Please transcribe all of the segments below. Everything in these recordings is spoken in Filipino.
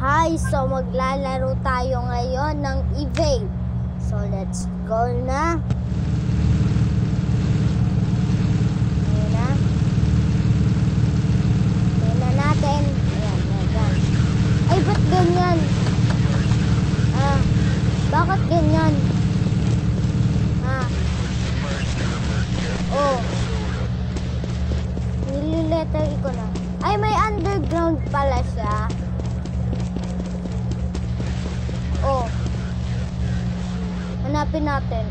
Hi! So, maglalaro tayo ngayon ng evade. So, let's go na. Ayan na. Ayan na natin. Ayan, ayan. Ay, ba't ganyan? Ah, bakit ganyan? Ah. Oh. Nililetter ko na. Ay, may underground pala siya. Hanapin natin.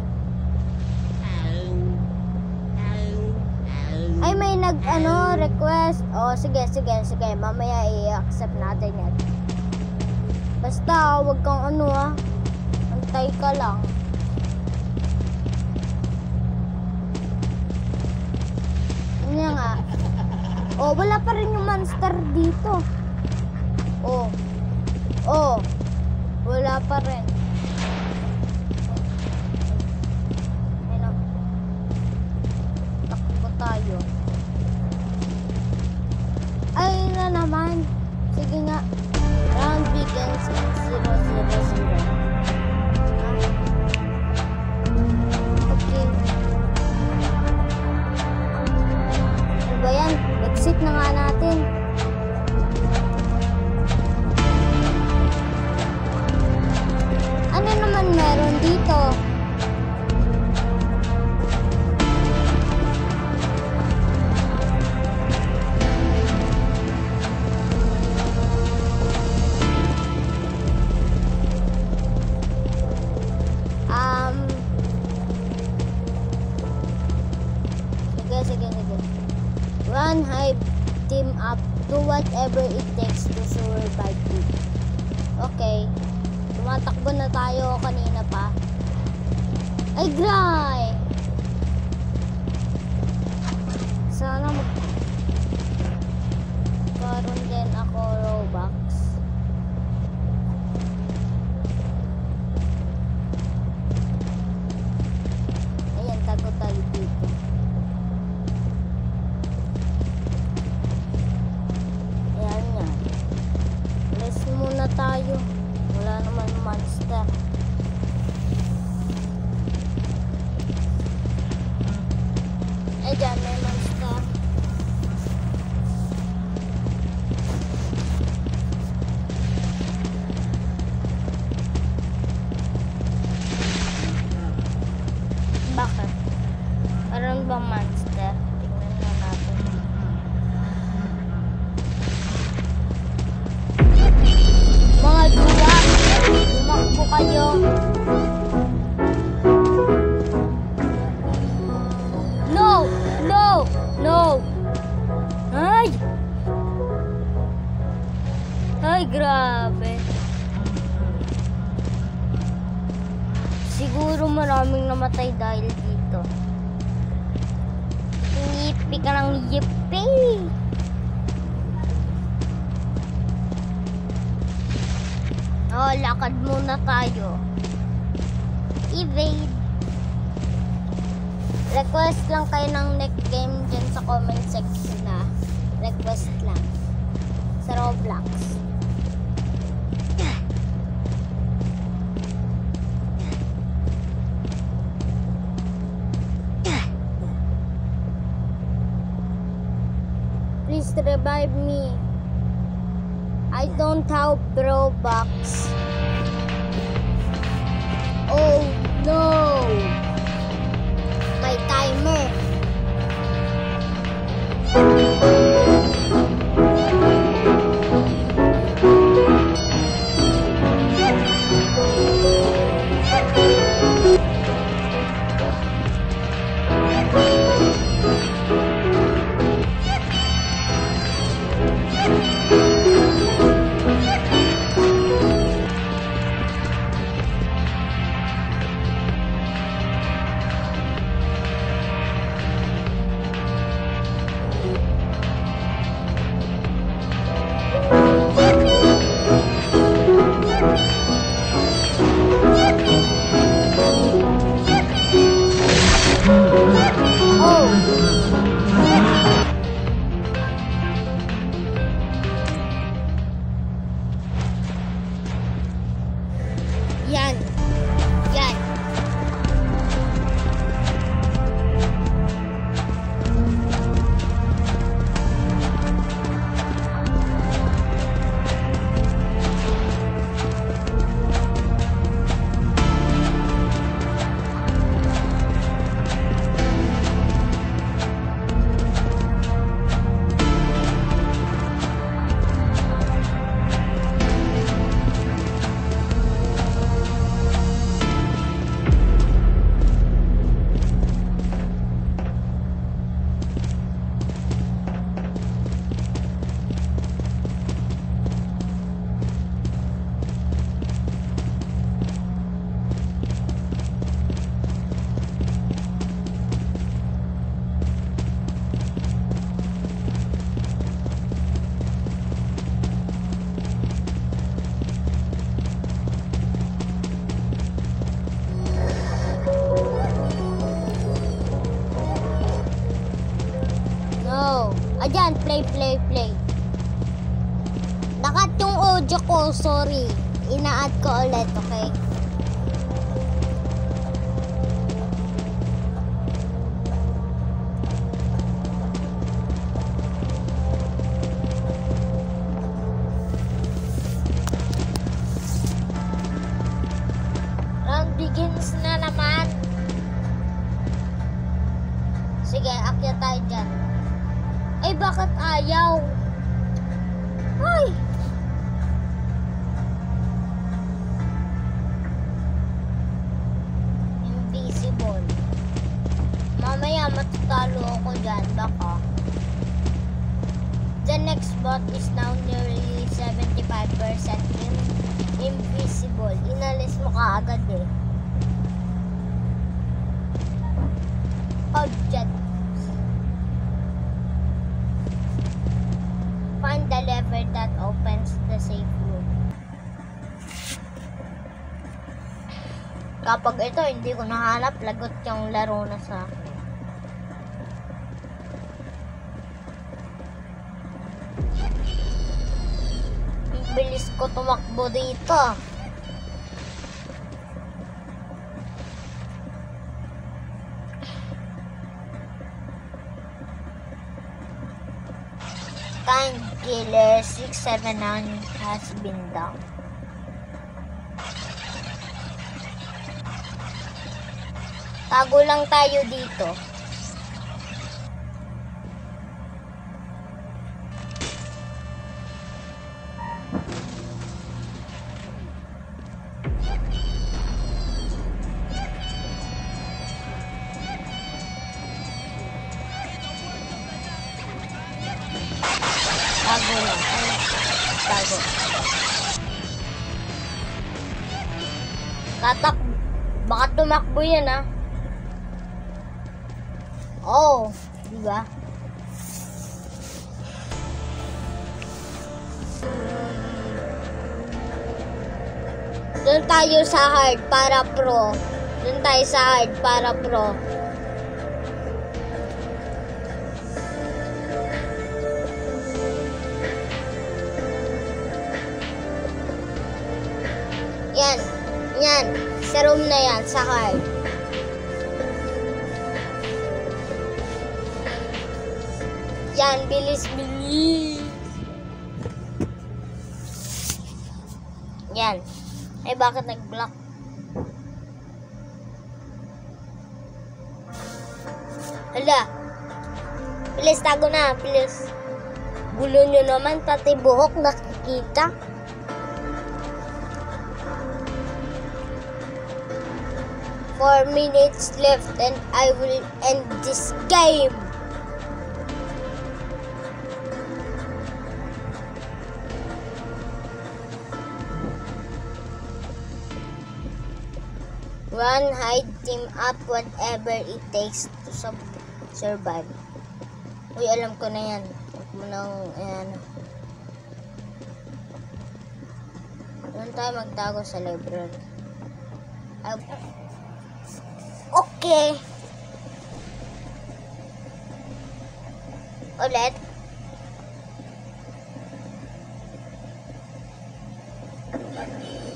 Ay, may nag, ano, request. Oh, sige, sige, sige. Mamaya i-accept natin yan. Basta, wag kang ano ah. Antay ka lang. Ano nga. Oh, wala pa rin yung monster dito. Oh. Oh. Wala pa rin. Tayo. Ay na naman. Sige nga. Round begins in 000. Okay. Ano ba yan? Exit na nga natin. Run, hide, team up, do whatever it takes to survive it. Okay. Tumatakbo na tayo kanina pa. Ay, gray! Sana mag... Karoon din ako Robux. Siguro maraming namatay dahil dito. Yippee ka ng yippee! Oh, lakad muna tayo. Evade. Request lang kayo ng next game dyan sa comment section na. Request lang. Sa Roblox. Please revive me. I don't have Robux. Oh no! My timer. Ayan, play, play, play. Nakat yung audio ko, sorry. Ina-add ko ulit, okay? Round begins na naman. Sige, akyat tayo dyan. Ay, bakit ayaw? Ay! Invisible. Mamaya matatalo ako dyan, baka. The next bot is now nearly 75% in- invisible. Inalis mo kaagad eh. Kapag ito hindi ko nahanap, lagot yung laro na sa bilis ko tumakbo dito. Time killer 679 has been down. Tago lang tayo dito. Tago lang. Ay, tago. Tatak. Baka tumakbo yan ah. Doon tayo sa hard para pro. Doon tayo sa hard para pro. Yan. Yan. Sa room na yan, sa hard. Yan, bilis, bilis. Yan. Ay, bakit nag-block? Hala. Bilis, tago na. Bilis. Gulo nyo naman, pati buhok nakikita. Four minutes left and I will end this game. Run, hide, team up, whatever it takes to survive. Uy, alam ko na yan. Huwag mo nang, ayan. Doon tayo magtago sa library. Ay, okay. Ulit.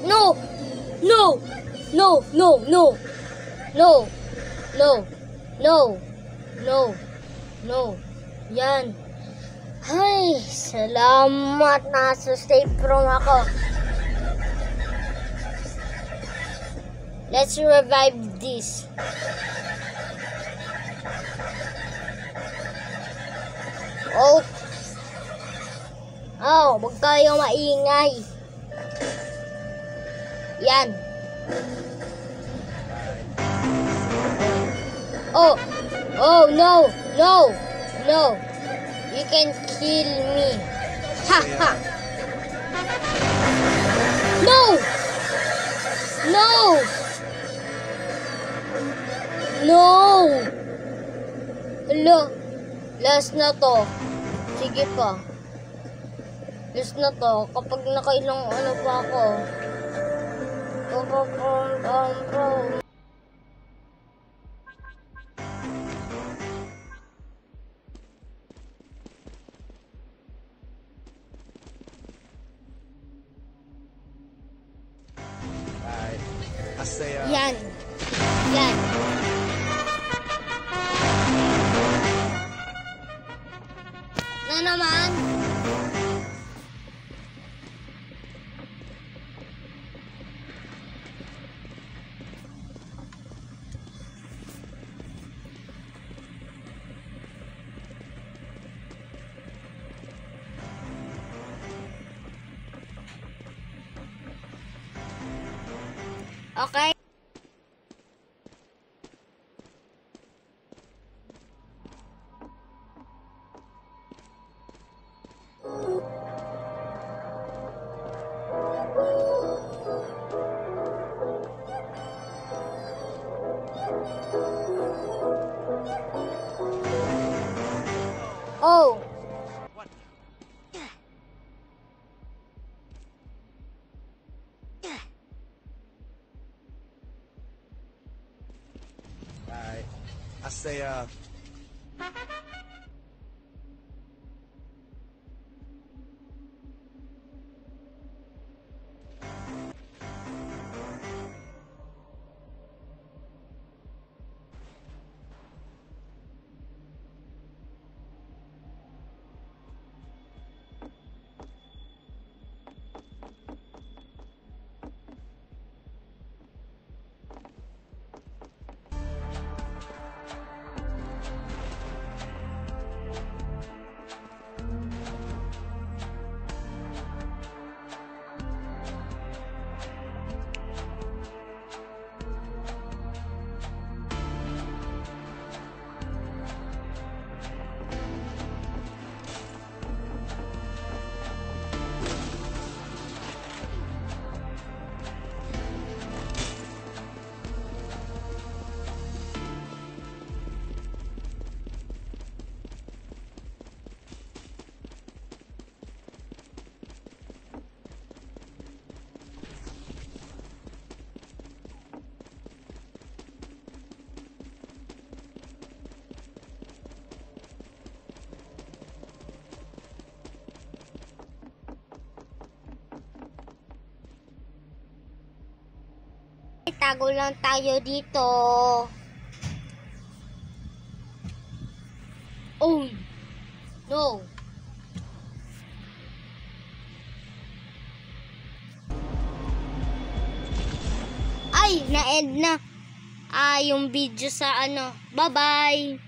No! No! No! No! No! No! No! No! No! No! Yan. Ay, salamat na sa safe room ako. Let's revive this. Oh. Oh, wag kayong maingay. Yan. Oh. Oh, no. No. No. You can kill me. Ha ha. No. No. No. Hala. Last na to. Sige pa. Last na to. Kapag nakailang ano pa ako. Kapag um, um, um, I say, uh, Yan. Yan. Okay. Oh, say, uh, tago lang tayo dito. Oh, no. Ay, na-end na. Ah, yung video sa ano. Bye-bye.